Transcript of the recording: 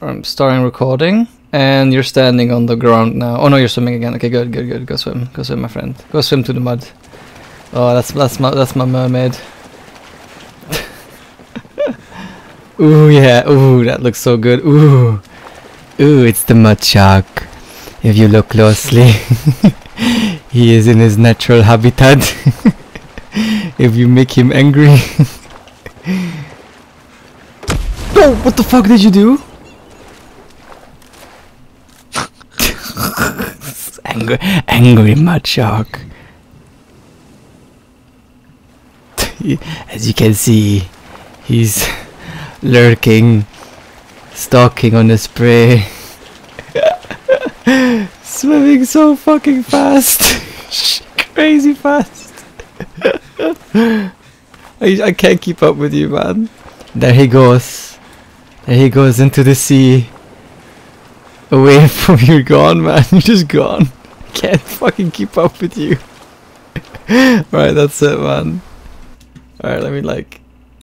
I'm starting recording, and you're standing on the ground now. Oh no, you're swimming again. Okay, good, good, good. Go swim, go swim, my friend. Go swim to the mud. Oh, that's that's my that's my mermaid. Ooh yeah, ooh that looks so good. Ooh, ooh, it's the mud shark. If you look closely, he is in his natural habitat. if you make him angry. oh, what the fuck did you do? Angry, angry mud shark. As you can see, he's lurking, stalking on the spray, swimming so fucking fast, crazy fast. I, I can't keep up with you, man. There he goes. There he goes into the sea. Away from you, gone, man. You're just gone. Can't fucking keep up with you. Alright, that's it, man. Alright, let me like